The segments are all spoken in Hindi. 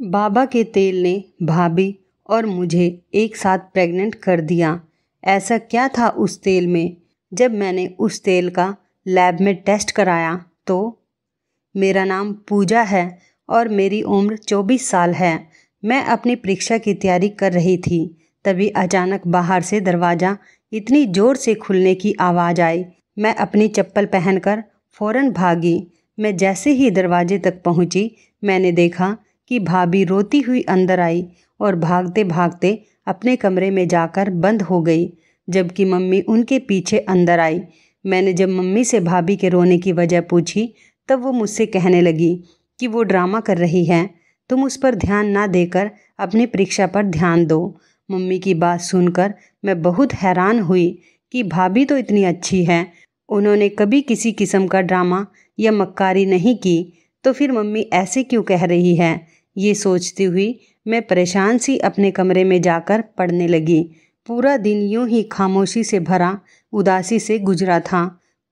बाबा के तेल ने भाभी और मुझे एक साथ प्रेग्नेंट कर दिया। ऐसा क्या था उस तेल में? जब मैंने उस तेल का लैब में टेस्ट कराया तो मेरा नाम पूजा है और मेरी उम्र चौबीस साल है। मैं अपनी परीक्षा की तैयारी कर रही थी। तभी अचानक बाहर से दरवाज़ा इतनी ज़ोर से खुलने की आवाज़ आई। मैं अपनी चप्पल पहनकर फ़ौरन भागी। मैं जैसे ही दरवाजे तक पहुँची, मैंने देखा कि भाभी रोती हुई अंदर आई और भागते भागते अपने कमरे में जाकर बंद हो गई, जबकि मम्मी उनके पीछे अंदर आई। मैंने जब मम्मी से भाभी के रोने की वजह पूछी, तब वो मुझसे कहने लगी कि वो ड्रामा कर रही है, तुम उस पर ध्यान ना देकर अपनी परीक्षा पर ध्यान दो। मम्मी की बात सुनकर मैं बहुत हैरान हुई कि भाभी तो इतनी अच्छी है, उन्होंने कभी किसी किस्म का ड्रामा या मक्कारी नहीं की तो फिर मम्मी ऐसे क्यों कह रही है? ये सोचती हुई मैं परेशान सी अपने कमरे में जाकर पढ़ने लगी। पूरा दिन यूँ ही खामोशी से भरा, उदासी से गुजरा था।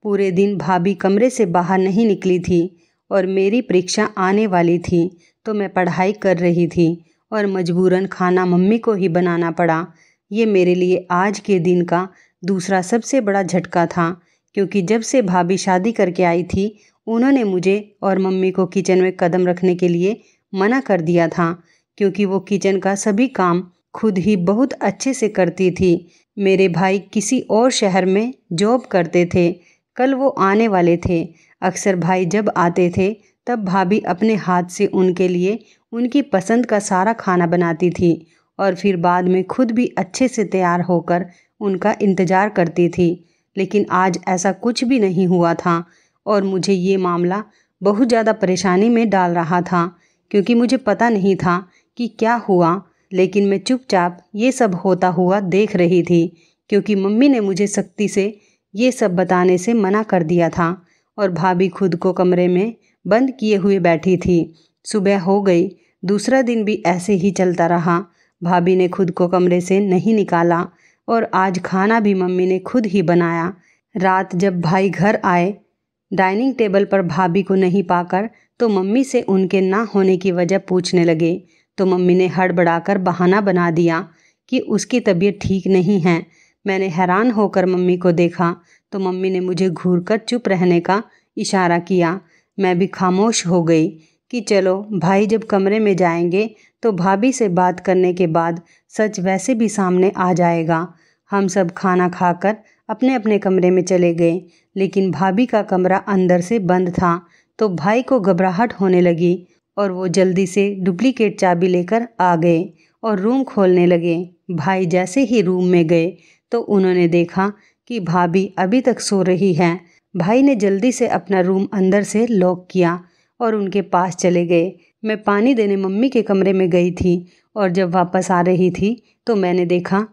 पूरे दिन भाभी कमरे से बाहर नहीं निकली थी और मेरी परीक्षा आने वाली थी तो मैं पढ़ाई कर रही थी और मजबूरन खाना मम्मी को ही बनाना पड़ा। ये मेरे लिए आज के दिन का दूसरा सबसे बड़ा झटका था, क्योंकि जब से भाभी शादी करके आई थी, उन्होंने मुझे और मम्मी को किचन में कदम रखने के लिए मना कर दिया था, क्योंकि वो किचन का सभी काम खुद ही बहुत अच्छे से करती थी। मेरे भाई किसी और शहर में जॉब करते थे। कल वो आने वाले थे। अक्सर भाई जब आते थे, तब भाभी अपने हाथ से उनके लिए उनकी पसंद का सारा खाना बनाती थी और फिर बाद में खुद भी अच्छे से तैयार होकर उनका इंतज़ार करती थी। लेकिन आज ऐसा कुछ भी नहीं हुआ था और मुझे ये मामला बहुत ज़्यादा परेशानी में डाल रहा था। क्योंकि मुझे पता नहीं था कि क्या हुआ, लेकिन मैं चुपचाप ये सब होता हुआ देख रही थी, क्योंकि मम्मी ने मुझे सख्ती से ये सब बताने से मना कर दिया था और भाभी खुद को कमरे में बंद किए हुए बैठी थी। सुबह हो गई, दूसरा दिन भी ऐसे ही चलता रहा। भाभी ने खुद को कमरे से नहीं निकाला और आज खाना भी मम्मी ने खुद ही बनाया। रात जब भाई घर आए, डाइनिंग टेबल पर भाभी को नहीं पाकर तो मम्मी से उनके ना होने की वजह पूछने लगे। तो मम्मी ने हड़बड़ाकर बहाना बना दिया कि उसकी तबीयत ठीक नहीं है। मैंने हैरान होकर मम्मी को देखा। तो मम्मी ने मुझे घूर कर चुप रहने का इशारा किया। मैं भी खामोश हो गई कि चलो, भाई जब कमरे में जाएँगे तो भाभी से बात करने के बाद सच वैसे भी सामने आ जाएगा। हम सब खाना खाकर अपने अपने कमरे में चले गए, लेकिन भाभी का कमरा अंदर से बंद था। तो भाई को घबराहट होने लगी और वो जल्दी से डुप्लीकेट चाबी लेकर आ गए और रूम खोलने लगे। भाई जैसे ही रूम में गए तो उन्होंने देखा कि भाभी अभी तक सो रही है। भाई ने जल्दी से अपना रूम अंदर से लॉक किया और उनके पास चले गए। मैं पानी देने मम्मी के कमरे में गई थी और जब वापस आ रही थी तो मैंने देखा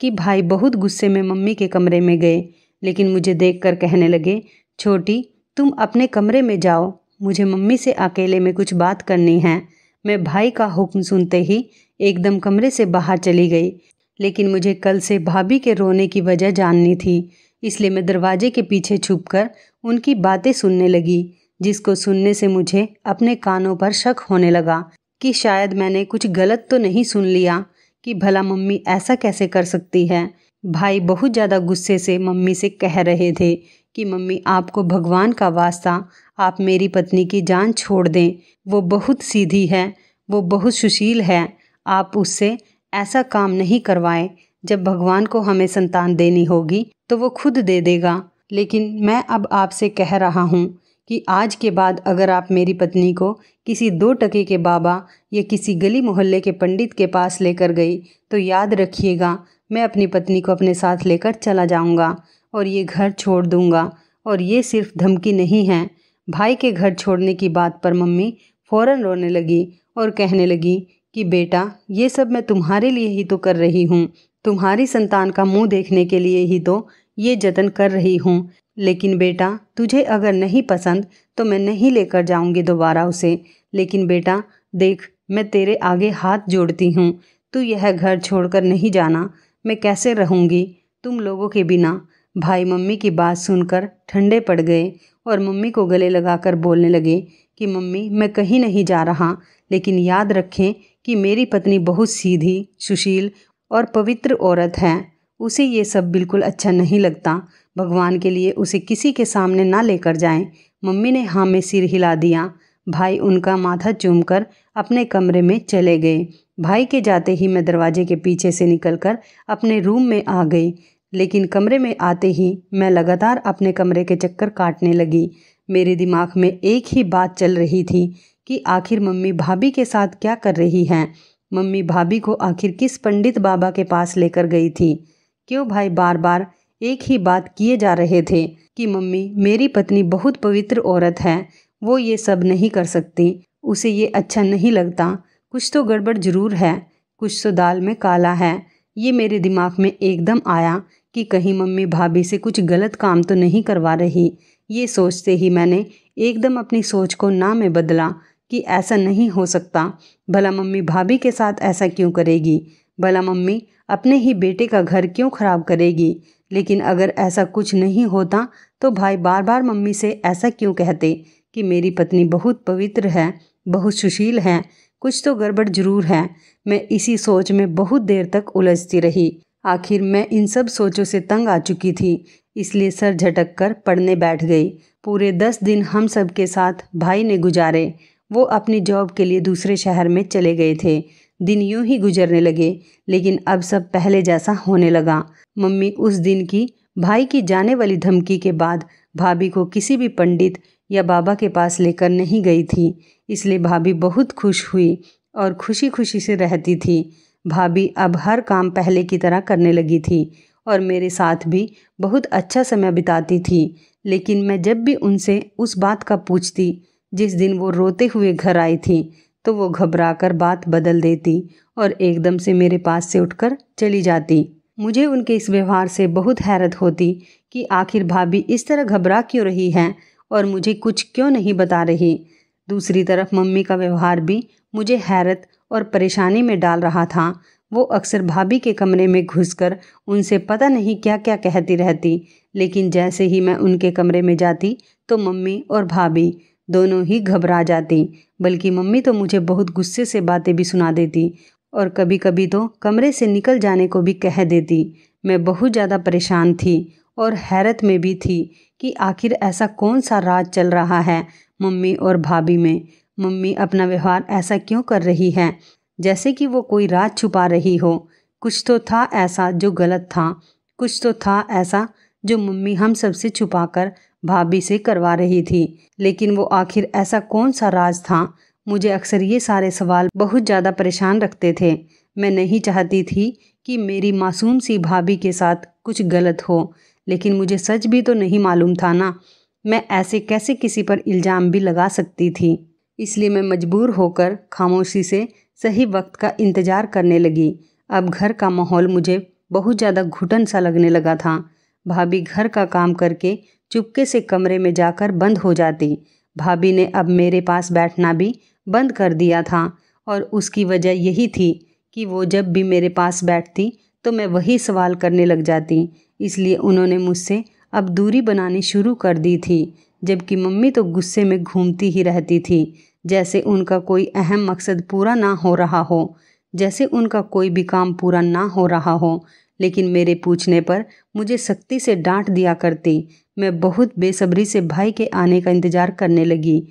कि भाई बहुत गुस्से में मम्मी के कमरे में गए, लेकिन मुझे देखकर कहने लगे, छोटी तुम अपने कमरे में जाओ। मुझे मम्मी से अकेले में कुछ बात करनी है। मैं भाई का हुक्म सुनते ही एकदम कमरे से बाहर चली गई। लेकिन मुझे कल से भाभी के रोने की वजह जाननी थी। इसलिए मैं दरवाजे के पीछे छुपकर उनकी बातें सुनने लगी, जिसको सुनने से मुझे अपने कानों पर शक होने लगा कि शायद मैंने कुछ गलत तो नहीं सुन लिया कि भला मम्मी ऐसा कैसे कर सकती है। भाई बहुत ज़्यादा गुस्से से मम्मी से कह रहे थे कि मम्मी, आपको भगवान का वास्ता आप मेरी पत्नी की जान छोड़ दें। वो बहुत सीधी है, वो बहुत सुशील है। आप उससे ऐसा काम नहीं करवाएँ। जब भगवान को हमें संतान देनी होगी तो वो खुद दे देगा। लेकिन मैं अब आपसे कह रहा हूँ कि आज के बाद अगर आप मेरी पत्नी को किसी दो टके के बाबा या किसी गली मोहल्ले के पंडित के पास लेकर गई तो याद रखिएगा मैं अपनी पत्नी को अपने साथ लेकर चला जाऊँगा और ये घर छोड़ दूँगा। और ये सिर्फ़ धमकी नहीं है। भाई के घर छोड़ने की बात पर मम्मी फ़ौरन रोने लगी और कहने लगी कि बेटा, ये सब मैं तुम्हारे लिए ही तो कर रही हूँ। तुम्हारी संतान का मुँह देखने के लिए ही तो ये जतन कर रही हूँ। लेकिन बेटा, तुझे अगर नहीं पसंद तो मैं नहीं लेकर जाऊँगी दोबारा उसे। लेकिन बेटा, देख, मैं तेरे आगे हाथ जोड़ती हूँ। तू यह घर छोड़कर नहीं जाना। मैं कैसे रहूँगी? तुम लोगों के बिना। भाई मम्मी की बात सुनकर ठंडे पड़ गए और मम्मी को गले लगाकर बोलने लगे कि, मम्मी, मैं कहीं नहीं जा रहा। लेकिन याद रखें कि मेरी पत्नी बहुत सीधी, सुशील और पवित्र औरत है। उसे ये सब बिल्कुल अच्छा नहीं लगता। भगवान के लिए उसे किसी के सामने ना लेकर जाएँ। मम्मी ने हाँ में सिर हिला दिया। भाई उनका माथा चूमकर अपने कमरे में चले गए। भाई के जाते ही मैं दरवाजे के पीछे से निकलकर अपने रूम में आ गई। लेकिन कमरे में आते ही मैं लगातार अपने कमरे के चक्कर काटने लगी। मेरे दिमाग में एक ही बात चल रही थी कि आखिर मम्मी भाभी के साथ क्या कर रही हैं? मम्मी भाभी को आखिर किस पंडित बाबा के पास लेकर गई थी? क्यों भाई बार बार एक ही बात किए जा रहे थे कि मम्मी, मेरी पत्नी बहुत पवित्र औरत है, वो ये सब नहीं कर सकती, उसे ये अच्छा नहीं लगता। कुछ तो गड़बड़ ज़रूर है, कुछ तो दाल में काला है। ये मेरे दिमाग में एकदम आया कि कहीं मम्मी भाभी से कुछ गलत काम तो नहीं करवा रही। ये सोचते ही मैंने एकदम अपनी सोच को ना में बदला कि ऐसा नहीं हो सकता। भला मम्मी भाभी के साथ ऐसा क्यों करेगी? भला मम्मी अपने ही बेटे का घर क्यों ख़राब करेगी? लेकिन अगर ऐसा कुछ नहीं होता तो भाई बार बार मम्मी से ऐसा क्यों कहते कि मेरी पत्नी बहुत पवित्र है, बहुत सुशील है? कुछ तो गड़बड़ ज़रूर है। मैं इसी सोच में बहुत देर तक उलझती रही। आखिर मैं इन सब सोचों से तंग आ चुकी थी, इसलिए सर झटक कर पढ़ने बैठ गई। पूरे दस दिन हम सब के साथ भाई ने गुजारे। वो अपनी जॉब के लिए दूसरे शहर में चले गए थे। दिन यूँ ही गुजरने लगे, लेकिन अब सब पहले जैसा होने लगा। मम्मी उस दिन की, भाई की जाने वाली धमकी के बाद, भाभी को किसी भी पंडित या बाबा के पास लेकर नहीं गई थी। इसलिए भाभी बहुत खुश हुई और खुशी खुशी से रहती थी। भाभी अब हर काम पहले की तरह करने लगी थी और मेरे साथ भी बहुत अच्छा समय बिताती थी। लेकिन मैं जब भी उनसे उस बात का पूछती, जिस दिन वो रोते हुए घर आई थी तो वो घबरा कर बात बदल देती और एकदम से मेरे पास से उठकर चली जाती। मुझे उनके इस व्यवहार से बहुत हैरत होती कि आखिर भाभी इस तरह घबरा क्यों रही हैं? और मुझे कुछ क्यों नहीं बता रही। दूसरी तरफ़ मम्मी का व्यवहार भी मुझे हैरत और परेशानी में डाल रहा था। वो अक्सर भाभी के कमरे में घुसकर उनसे पता नहीं क्या क्या कहती रहती, लेकिन जैसे ही मैं उनके कमरे में जाती तो मम्मी और भाभी दोनों ही घबरा जाती, बल्कि मम्मी तो मुझे बहुत गुस्से से बातें भी सुना देती और कभी कभी तो कमरे से निकल जाने को भी कह देती। मैं बहुत ज़्यादा परेशान थी और हैरत में भी थी कि आखिर ऐसा कौन सा राज चल रहा है मम्मी और भाभी में। मम्मी अपना व्यवहार ऐसा क्यों कर रही है? जैसे कि वो कोई राज छुपा रही हो। कुछ तो था ऐसा जो गलत था। कुछ तो था ऐसा जो मम्मी हम सबसे छुपाकर भाभी से करवा रही थी। लेकिन वो आखिर ऐसा कौन सा राज था? मुझे अक्सर ये सारे सवाल बहुत ज़्यादा परेशान रखते थे। मैं नहीं चाहती थी कि मेरी मासूम सी भाभी के साथ कुछ गलत हो। लेकिन मुझे सच भी तो नहीं मालूम था ना। मैं ऐसे कैसे किसी पर इल्ज़ाम भी लगा सकती थी? इसलिए मैं मजबूर होकर खामोशी से सही वक्त का इंतज़ार करने लगी। अब घर का माहौल मुझे बहुत ज़्यादा घुटन सा लगने लगा था। भाभी घर का काम करके चुपके से कमरे में जाकर बंद हो जाती। भाभी ने अब मेरे पास बैठना भी बंद कर दिया था और उसकी वजह यही थी कि वो जब भी मेरे पास बैठती तो मैं वही सवाल करने लग जाती। इसलिए उन्होंने मुझसे अब दूरी बनानी शुरू कर दी थी, जबकि मम्मी तो गुस्से में घूमती ही रहती थी, जैसे उनका कोई अहम मकसद पूरा ना हो रहा हो, जैसे उनका कोई भी काम पूरा ना हो रहा हो। लेकिन मेरे पूछने पर मुझे सख्ती से डांट दिया करती। मैं बहुत बेसब्री से भाई के आने का इंतज़ार करने लगी।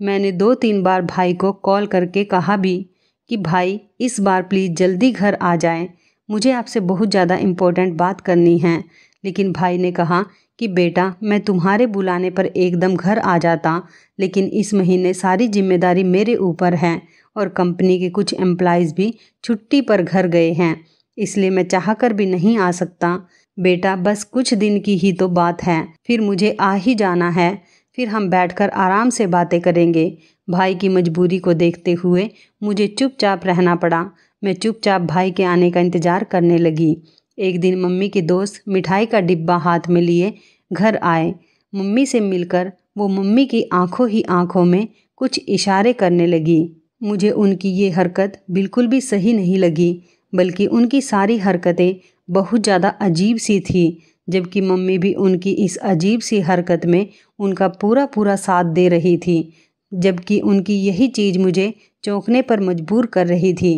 मैंने दो तीन बार भाई को कॉल करके कहा भी कि, भाई, इस बार प्लीज़ जल्दी घर आ जाएँ। मुझे आपसे बहुत ज़्यादा इम्पोर्टेंट बात करनी है। लेकिन भाई ने कहा कि बेटा, मैं तुम्हारे बुलाने पर एकदम घर आ जाता, लेकिन इस महीने सारी ज़िम्मेदारी मेरे ऊपर है और कंपनी के कुछ एम्प्लॉयज़ भी छुट्टी पर घर गए हैं, इसलिए मैं चाह कर भी नहीं आ सकता। बेटा, बस कुछ दिन की ही तो बात है, फिर मुझे आ ही जाना है, फिर हम बैठकर आराम से बातें करेंगे। भाई की मजबूरी को देखते हुए मुझे चुपचाप रहना पड़ा। मैं चुपचाप भाई के आने का इंतज़ार करने लगी। एक दिन मम्मी के दोस्त मिठाई का डिब्बा हाथ में लिए, घर आए। मम्मी से मिलकर वो मम्मी की आँखों ही आँखों में कुछ इशारे करने लगी। मुझे उनकी ये हरकत बिल्कुल भी सही नहीं लगी, बल्कि उनकी सारी हरकतें बहुत ज़्यादा अजीब सी थी, जबकि मम्मी भी उनकी इस अजीब सी हरकत में उनका पूरा पूरा साथ दे रही थी, जबकि उनकी यही चीज़ मुझे चौंकने पर मजबूर कर रही थी।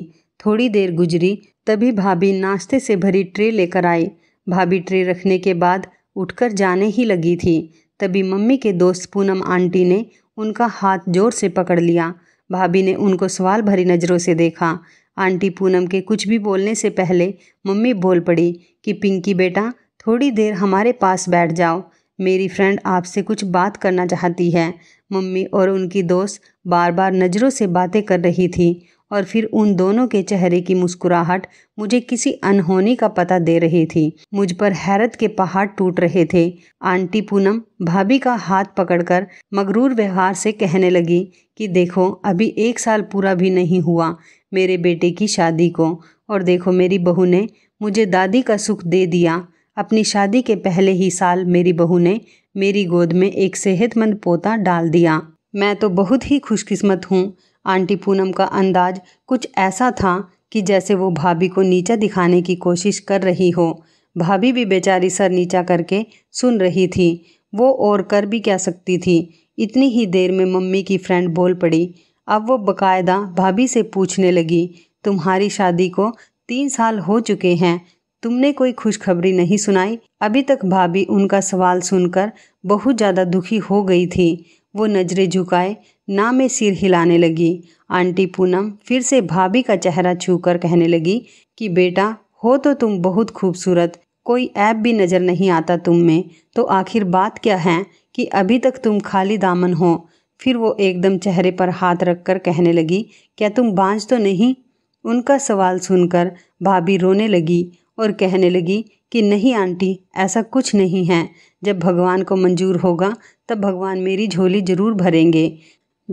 थोड़ी देर गुजरी, तभी भाभी नाश्ते से भरी ट्रे लेकर आई। भाभी ट्रे रखने के बाद उठकर जाने ही लगी थी। तभी मम्मी के दोस्त पूनम आंटी ने उनका हाथ ज़ोर से पकड़ लिया। भाभी ने उनको सवाल भरी नज़रों से देखा। आंटी पूनम के कुछ भी बोलने से पहले मम्मी बोल पड़ी कि, पिंकी बेटा, थोड़ी देर हमारे पास बैठ जाओ। मेरी फ्रेंड आपसे कुछ बात करना चाहती है। मम्मी और उनकी दोस्त बार बार नज़रों से बातें कर रही थी। और फिर उन दोनों के चेहरे की मुस्कुराहट मुझे किसी अनहोनी का पता दे रही थी। मुझ पर हैरत के पहाड़ टूट रहे थे। आंटी पूनम, भाभी का हाथ पकड़कर मगरूर व्यवहार से कहने लगी कि देखो, अभी एक साल पूरा भी नहीं हुआ मेरे बेटे की शादी को और देखो मेरी बहू ने मुझे दादी का सुख दे दिया। अपनी शादी के पहले ही साल मेरी बहू ने मेरी गोद में एक सेहतमंद पोता डाल दिया। मैं तो बहुत ही खुशकिस्मत हूँ। आंटी पूनम का अंदाज कुछ ऐसा था कि जैसे वो भाभी को नीचा दिखाने की कोशिश कर रही हो। भाभी भी बेचारी सर नीचा करके सुन रही थी। वो और कर भी क्या सकती थी? इतनी ही देर में मम्मी की फ्रेंड बोल पड़ी। अब वो बकायदा भाभी से पूछने लगी, तुम्हारी शादी को तीन साल हो चुके हैं। तुमने कोई खुशखबरी नहीं सुनाई? अभी तक भाभी उनका सवाल सुनकर बहुत ज़्यादा दुखी हो गई थी। वो नज़रें झुकाए ना मैं सिर हिलाने लगी। आंटी पूनम फिर से भाभी का चेहरा छूकर कहने लगी कि बेटा, हो तो तुम बहुत खूबसूरत, कोई ऐप भी नज़र नहीं आता तुम में तो आखिर बात क्या है कि अभी तक तुम खाली दामन हो? फिर वो एकदम चेहरे पर हाथ रखकर कहने लगी, क्या तुम बांझ तो नहीं? उनका सवाल सुनकर भाभी रोने लगी और कहने लगी कि नहीं आंटी, ऐसा कुछ नहीं है। जब भगवान को मंजूर होगा, तब भगवान मेरी झोली ज़रूर भरेंगे।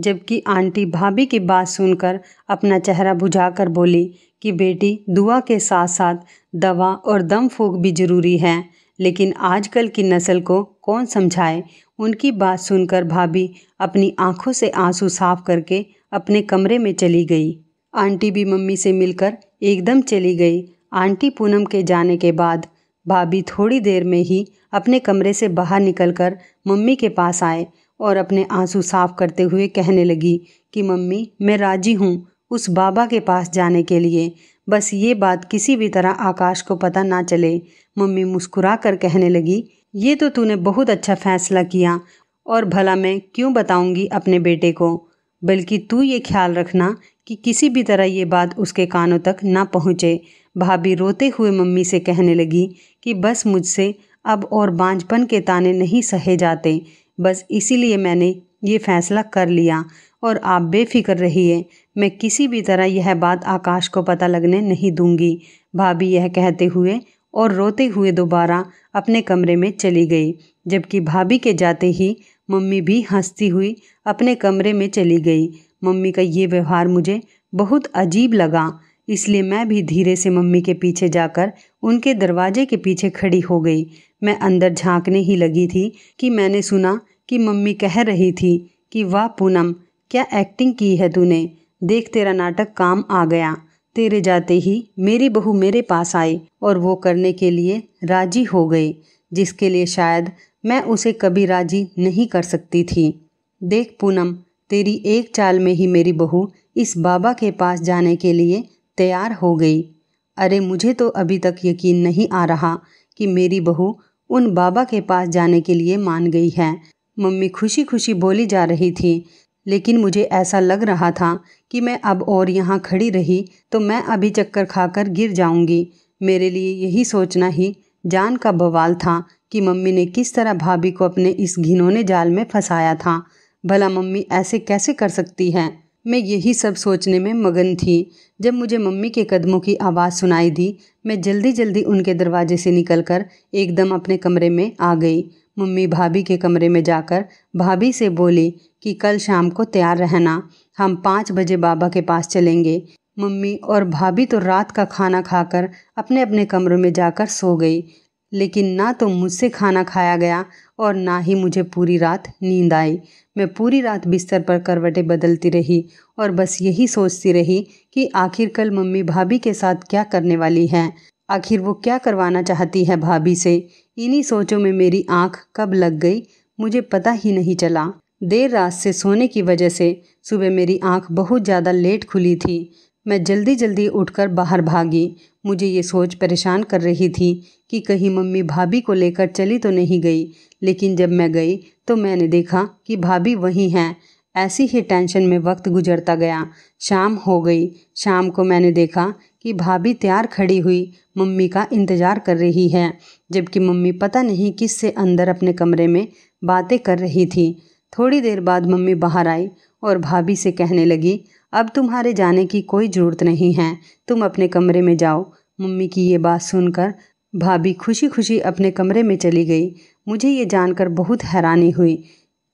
जबकि आंटी भाभी की बात सुनकर अपना चेहरा बुझाकर बोली कि बेटी, दुआ के साथ साथ दवा और दम फूक भी ज़रूरी है, लेकिन आजकल की नस्ल को कौन समझाए? उनकी बात सुनकर भाभी अपनी आँखों से आँसू साफ़ करके अपने कमरे में चली गई। आंटी भी मम्मी से मिलकर एकदम चली गई। आंटी पूनम के जाने के बाद भाभी थोड़ी देर में ही अपने कमरे से बाहर निकलकर मम्मी के पास आए। और अपने आँसू साफ़ करते हुए कहने लगी कि, मम्मी, मैं राज़ी हूँ उस बाबा के पास जाने के लिए। बस ये बात किसी भी तरह आकाश को पता ना चले। मम्मी मुस्कुरा कर कहने लगी, ये तो तूने बहुत अच्छा फैसला किया और भला मैं क्यों बताऊँगी अपने बेटे को? बल्कि तू ये ख्याल रखना कि किसी भी तरह ये बात उसके कानों तक ना पहुँचे। भाभी रोते हुए मम्मी से कहने लगी कि, बस मुझसे अब और बांझपन के ताने नहीं सहे जाते। बस इसीलिए मैंने ये फ़ैसला कर लिया। और आप बेफिक्र रहिए, मैं किसी भी तरह यह बात आकाश को पता लगने नहीं दूँगी। भाभी यह कहते हुए और रोते हुए दोबारा अपने कमरे में चली गई, जबकि भाभी के जाते ही मम्मी भी हंसती हुई अपने कमरे में चली गई। मम्मी का ये व्यवहार मुझे बहुत अजीब लगा, इसलिए मैं भी धीरे से मम्मी के पीछे जाकर उनके दरवाजे के पीछे खड़ी हो गई। मैं अंदर झांकने ही लगी थी कि मैंने सुना कि मम्मी कह रही थी कि, वाह पूनम, क्या एक्टिंग की है तूने? देख तेरा नाटक काम आ गया। तेरे जाते ही मेरी बहू मेरे पास आई और वो करने के लिए राज़ी हो गई, जिसके लिए शायद मैं उसे कभी राज़ी नहीं कर सकती थी। देख पूनम, तेरी एक चाल में ही मेरी बहू इस बाबा के पास जाने के लिए तैयार हो गई। अरे मुझे तो अभी तक यकीन नहीं आ रहा कि मेरी बहू उन बाबा के पास जाने के लिए मान गई है। मम्मी खुशी खुशी बोली जा रही थी, लेकिन मुझे ऐसा लग रहा था कि मैं अब और यहाँ खड़ी रही तो मैं अभी चक्कर खाकर गिर जाऊँगी। मेरे लिए यही सोचना ही जान का बवाल था कि मम्मी ने किस तरह भाभी को अपने इस घिनौने जाल में फंसाया था। भला मम्मी ऐसे कैसे कर सकती है? मैं यही सब सोचने में मगन थी। जब मुझे मम्मी के कदमों की आवाज़ सुनाई दी, मैं जल्दी जल्दी उनके दरवाजे से निकलकर एकदम अपने कमरे में आ गई। मम्मी भाभी के कमरे में जाकर भाभी से बोली कि कल शाम को तैयार रहना, हम पाँच बजे बाबा के पास चलेंगे। मम्मी और भाभी तो रात का खाना खाकर अपने अपने कमरों में जाकर सो गई। लेकिन ना तो मुझसे खाना खाया गया और ना ही मुझे पूरी रात नींद आई। मैं पूरी रात बिस्तर पर करवटें बदलती रही और बस यही सोचती रही कि आखिर कल मम्मी भाभी के साथ क्या करने वाली हैं? आखिर वो क्या करवाना चाहती है भाभी से? इन्हीं सोचों में मेरी आँख कब लग गई? मुझे पता ही नहीं चला। देर रात से सोने की वजह से सुबह मेरी आँख बहुत ज़्यादा लेट खुली थी। मैं जल्दी जल्दी उठकर बाहर भागी। मुझे ये सोच परेशान कर रही थी कि कहीं मम्मी भाभी को लेकर चली तो नहीं गई, लेकिन जब मैं गई तो मैंने देखा कि भाभी वहीं हैं। ऐसी ही टेंशन में वक्त गुजरता गया। शाम हो गई। शाम को मैंने देखा कि भाभी तैयार खड़ी हुई, मम्मी का इंतज़ार कर रही है, जबकि मम्मी पता नहीं किस से अंदर अपने कमरे में बातें कर रही थी। थोड़ी देर बाद मम्मी बाहर आई और भाभी से कहने लगी अब तुम्हारे जाने की कोई ज़रूरत नहीं है। तुम अपने कमरे में जाओ। मम्मी की ये बात सुनकर भाभी खुशी खुशी अपने कमरे में चली गई। मुझे ये जानकर बहुत हैरानी हुई।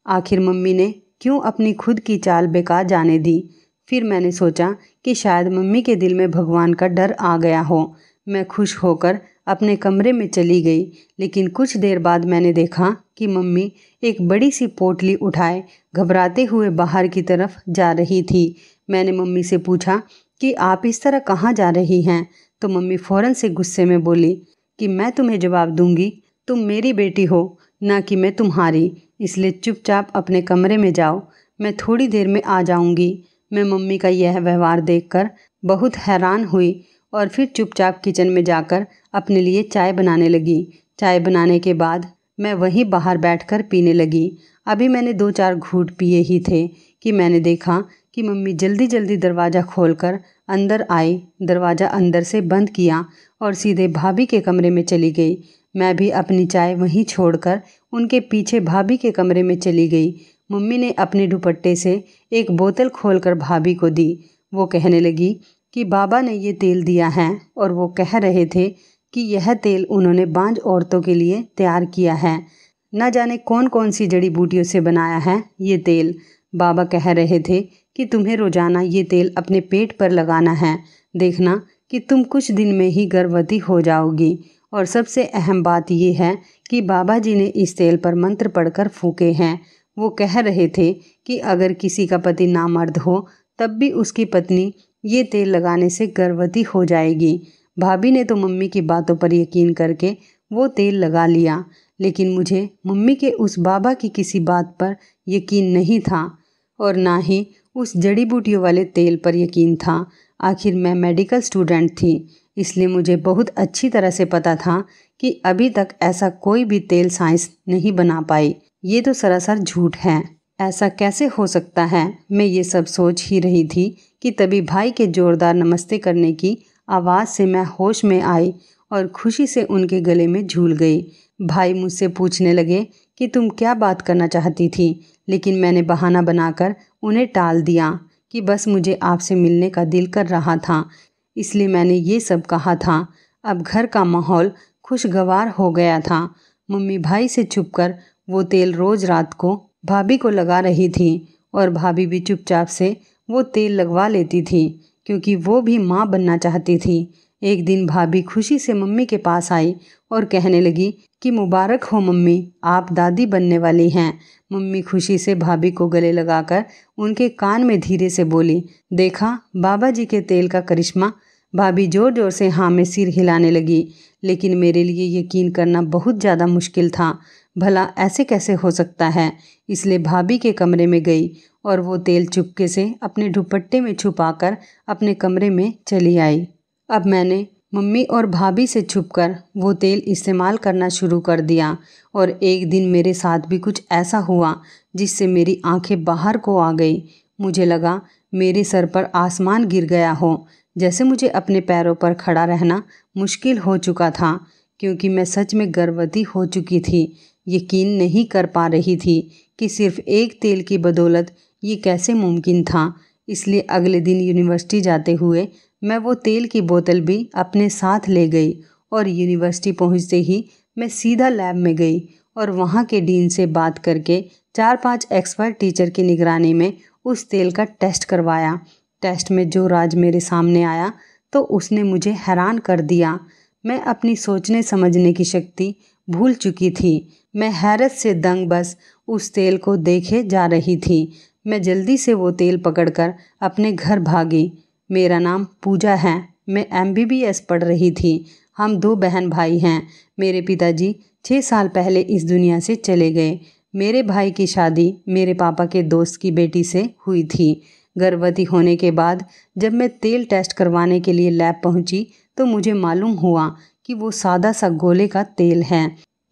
आखिर मम्मी ने क्यों अपनी खुद की चाल बेकार जाने दी? फिर मैंने सोचा कि शायद मम्मी के दिल में भगवान का डर आ गया हो। मैं खुश होकर अपने कमरे में चली गई। लेकिन कुछ देर बाद मैंने देखा कि मम्मी एक बड़ी सी पोटली उठाए, घबराते हुए बाहर की तरफ़ जा रही थी। मैंने मम्मी से पूछा कि आप इस तरह कहाँ जा रही हैं? तो मम्मी फ़ौरन से गुस्से में बोली कि मैं तुम्हें जवाब दूँगी, तुम मेरी बेटी हो, ना कि मैं तुम्हारी। इसलिए चुपचाप अपने कमरे में जाओ, मैं थोड़ी देर में आ जाऊँगी। मैं मम्मी का यह व्यवहार देखकर बहुत हैरान हुई और फिर चुपचाप किचन में जाकर अपने लिए चाय बनाने लगी। चाय बनाने के बाद मैं वहीं बाहर बैठकर पीने लगी। अभी मैंने दो चार घूट पिए ही थे कि मैंने देखा कि मम्मी जल्दी जल्दी दरवाज़ा खोलकर अंदर आई, दरवाज़ा अंदर से बंद किया और सीधे भाभी के कमरे में चली गई। मैं भी अपनी चाय वहीं छोड़कर उनके पीछे भाभी के कमरे में चली गई। मम्मी ने अपने दुपट्टे से एक बोतल खोलकर भाभी को दी। वो कहने लगी कि बाबा ने ये तेल दिया है और वो कह रहे थे कि यह तेल उन्होंने बांझ औरतों के लिए तैयार किया है। न जाने कौन कौन सी जड़ी बूटियों से बनाया है ये तेल। बाबा कह रहे थे कि तुम्हें रोज़ाना ये तेल अपने पेट पर लगाना है। देखना कि तुम कुछ दिन में ही गर्भवती हो जाओगी। और सबसे अहम बात यह है कि बाबा जी ने इस तेल पर मंत्र पढ़कर फूके हैं। वो कह रहे थे कि अगर किसी का पति नामर्द हो, तब भी उसकी पत्नी ये तेल लगाने से गर्भवती हो जाएगी। भाभी ने तो मम्मी की बातों पर यकीन करके वो तेल लगा लिया। लेकिन मुझे मम्मी के उस बाबा की किसी बात पर यकीन नहीं था। और ना ही उस जड़ी बूटियों वाले तेल पर यकीन था। आखिर मैं मेडिकल स्टूडेंट थी, इसलिए मुझे बहुत अच्छी तरह से पता था कि अभी तक ऐसा कोई भी तेल साइंस नहीं बना पाई। ये तो सरासर झूठ है। ऐसा कैसे हो सकता है? मैं ये सब सोच ही रही थी कि तभी भाई के ज़ोरदार नमस्ते करने की आवाज़ से मैं होश में आई और खुशी से उनके गले में झूल गई। भाई मुझसे पूछने लगे कि तुम क्या बात करना चाहती थी, लेकिन मैंने बहाना बनाकर उन्हें टाल दिया कि बस मुझे आपसे मिलने का दिल कर रहा था। इसलिए मैंने ये सब कहा था। अब घर का माहौल खुशगवार हो गया था। मम्मी भाई से छुपकर वो तेल रोज़ रात को भाभी को लगा रही थी और भाभी भी चुपचाप से वो तेल लगवा लेती थी, क्योंकि वो भी माँ बनना चाहती थी। एक दिन भाभी खुशी से मम्मी के पास आई और कहने लगी कि मुबारक हो मम्मी, आप दादी बनने वाली हैं। मम्मी खुशी से भाभी को गले लगाकर उनके कान में धीरे से बोली, देखा बाबा जी के तेल का करिश्मा। भाभी ज़ोर ज़ोर से हाँ में सिर हिलाने लगी, लेकिन मेरे लिए यकीन करना बहुत ज़्यादा मुश्किल था। भला ऐसे कैसे हो सकता है? इसलिए भाभी के कमरे में गई और वो तेल चुपके से अपने दुपट्टे में छुपाकर अपने कमरे में चली आई। अब मैंने मम्मी और भाभी से छुपकर वो तेल इस्तेमाल करना शुरू कर दिया और एक दिन मेरे साथ भी कुछ ऐसा हुआ जिससे मेरी आँखें बाहर को आ गई। मुझे लगा, मेरे सर पर आसमान गिर गया हो। जैसे मुझे अपने पैरों पर खड़ा रहना मुश्किल हो चुका था, क्योंकि मैं सच में गर्भवती हो चुकी थी। यकीन नहीं कर पा रही थी कि सिर्फ़ एक तेल की बदौलत ये कैसे मुमकिन था। इसलिए अगले दिन यूनिवर्सिटी जाते हुए मैं वो तेल की बोतल भी अपने साथ ले गई और यूनिवर्सिटी पहुँचते ही मैं सीधा लैब में गई और वहाँ के डीन से बात करके चार पाँच एक्सपर्ट टीचर की निगरानी में उस तेल का टेस्ट करवाया। टेस्ट में जो राज मेरे सामने आया तो उसने मुझे हैरान कर दिया। मैं अपनी सोचने समझने की शक्ति भूल चुकी थी। मैं हैरत से दंग बस उस तेल को देखे जा रही थी। मैं जल्दी से वो तेल पकड़कर अपने घर भागी। मेरा नाम पूजा है। मैं एमबीबीएस पढ़ रही थी। हम दो बहन भाई हैं। मेरे पिताजी छः साल पहले इस दुनिया से चले गए। मेरे भाई की शादी मेरे पापा के दोस्त की बेटी से हुई थी। गर्भवती होने के बाद जब मैं तेल टेस्ट करवाने के लिए लैब पहुँची तो मुझे मालूम हुआ कि वो सादा सा गोले का तेल है।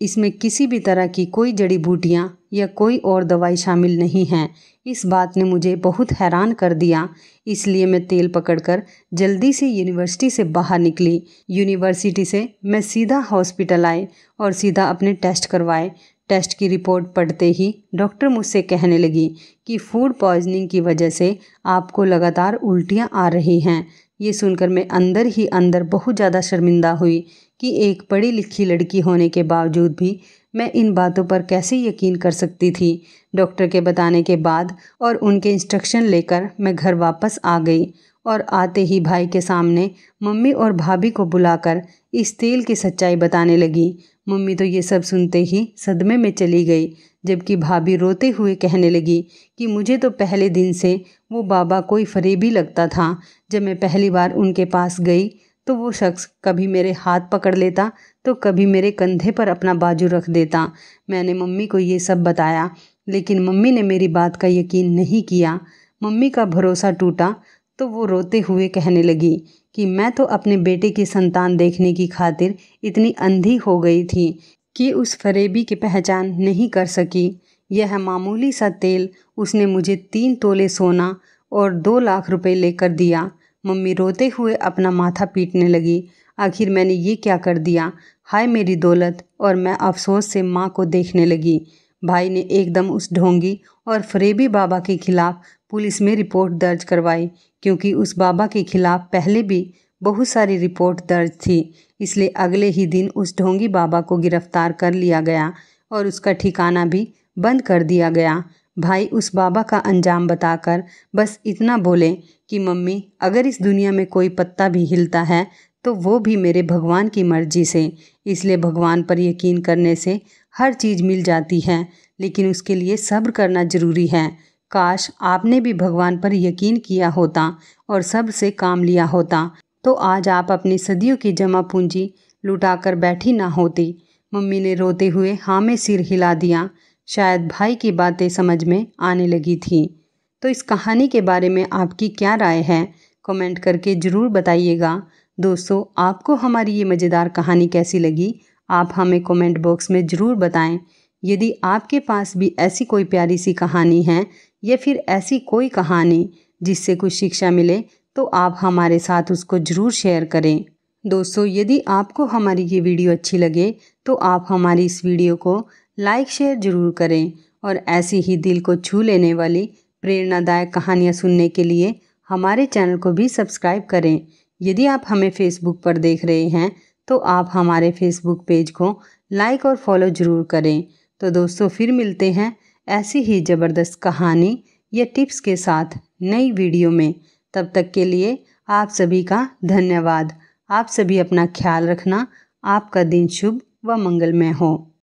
इसमें किसी भी तरह की कोई जड़ी बूटियाँ या कोई और दवाई शामिल नहीं है। इस बात ने मुझे बहुत हैरान कर दिया। इसलिए मैं तेल पकड़कर जल्दी से यूनिवर्सिटी से बाहर निकली। यूनिवर्सिटी से मैं सीधा हॉस्पिटल आए और सीधा अपने टेस्ट करवाए। टेस्ट की रिपोर्ट पढ़ते ही डॉक्टर मुझसे कहने लगी कि फ़ूड पॉइजनिंग की वजह से आपको लगातार उल्टियाँ आ रही हैं। ये सुनकर मैं अंदर ही अंदर बहुत ज़्यादा शर्मिंदा हुई कि एक पढ़ी लिखी लड़की होने के बावजूद भी मैं इन बातों पर कैसे यकीन कर सकती थी। डॉक्टर के बताने के बाद और उनके इंस्ट्रक्शन लेकर मैं घर वापस आ गई और आते ही भाई के सामने मम्मी और भाभी को बुलाकर इस तेल की सच्चाई बताने लगी। मम्मी तो ये सब सुनते ही सदमे में चली गई। जबकि भाभी रोते हुए कहने लगी कि मुझे तो पहले दिन से वो बाबा कोई फरेबी लगता था। जब मैं पहली बार उनके पास गई तो वो शख्स कभी मेरे हाथ पकड़ लेता तो कभी मेरे कंधे पर अपना बाजू रख देता। मैंने मम्मी को ये सब बताया, लेकिन मम्मी ने मेरी बात का यकीन नहीं किया। मम्मी का भरोसा टूटा तो वो रोते हुए कहने लगी कि मैं तो अपने बेटे की संतान देखने की खातिर इतनी अंधी हो गई थी। कि उस फरेबी की पहचान नहीं कर सकी। यह मामूली सा तेल उसने मुझे तीन तोले सोना और दो लाख रुपए लेकर दिया। मम्मी रोते हुए अपना माथा पीटने लगी। आखिर मैंने ये क्या कर दिया? हाय मेरी दौलत! और मैं अफसोस से माँ को देखने लगी। भाई ने एकदम उस ढोंगी और फरेबी बाबा के खिलाफ पुलिस में रिपोर्ट दर्ज करवाई, क्योंकि उस बाबा के खिलाफ पहले भी बहुत सारी रिपोर्ट दर्ज थी, इसलिए अगले ही दिन उस ढोंगी बाबा को गिरफ़्तार कर लिया गया और उसका ठिकाना भी बंद कर दिया गया। भाई, उस बाबा का अंजाम बताकर बस इतना बोले कि, मम्मी, अगर इस दुनिया में कोई पत्ता भी हिलता है तो वो भी मेरे भगवान की मर्ज़ी से। इसलिए भगवान पर यकीन करने से हर चीज़ मिल जाती है, लेकिन उसके लिए सब्र करना ज़रूरी है। काश आपने भी भगवान पर यकीन किया होता और सबसे काम लिया होता। तो आज आप अपनी सदियों की जमा पूंजी लुटा कर बैठी ना होती। मम्मी ने रोते हुए हाँ में सिर हिला दिया। शायद भाई की बातें समझ में आने लगी थी। तो इस कहानी के बारे में आपकी क्या राय है? कमेंट करके ज़रूर बताइएगा। दोस्तों, आपको हमारी ये मज़ेदार कहानी कैसी लगी? आप हमें कमेंट बॉक्स में ज़रूर बताएँ। यदि आपके पास भी ऐसी कोई प्यारी सी कहानी है या फिर ऐसी कोई कहानी जिससे कुछ शिक्षा मिले तो आप हमारे साथ उसको ज़रूर शेयर करें। दोस्तों, यदि आपको हमारी ये वीडियो अच्छी लगे तो आप हमारी इस वीडियो को लाइक शेयर ज़रूर करें और ऐसी ही दिल को छू लेने वाली, प्रेरणादायक कहानियाँ सुनने के लिए हमारे चैनल को भी सब्सक्राइब करें। यदि आप हमें फेसबुक पर देख रहे हैं तो आप हमारे फेसबुक पेज को लाइक और फॉलो ज़रूर करें। तो दोस्तों, फिर मिलते हैं ऐसी ही ज़बरदस्त कहानी या टिप्स के साथ नई वीडियो में। तब तक के लिए आप सभी का धन्यवाद। आप सभी अपना ख्याल रखना। आपका दिन शुभ व मंगलमय हो।